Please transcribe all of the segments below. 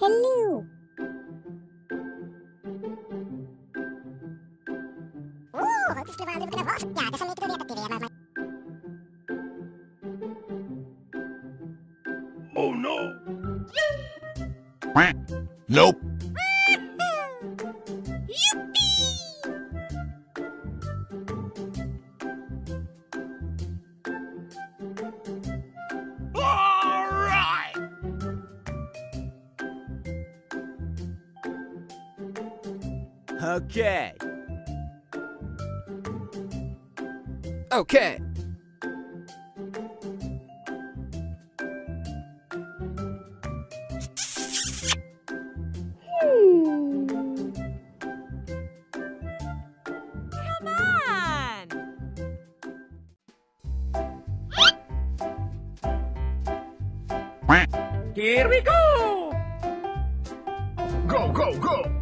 Hello. Oh, det skulle vara lite vart. Ja, det som inte du vet att det är mamma. Oh no! Nope. Okay. Okay. Come on! Here we go! Go, go, go!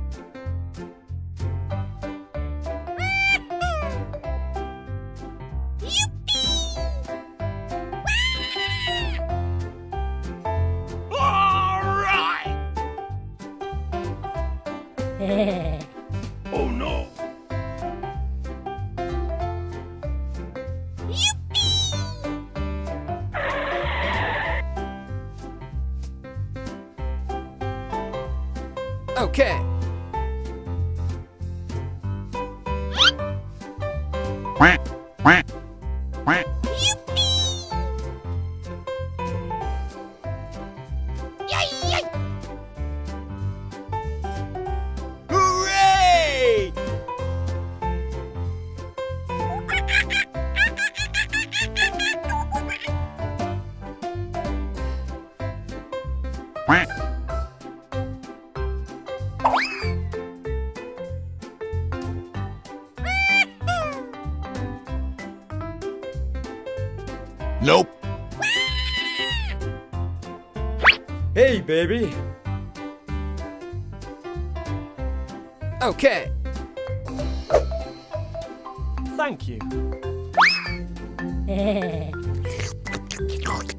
Oh no! Okay. Hooray! Nope. Hey, baby. Okay. Thank you.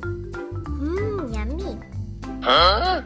어?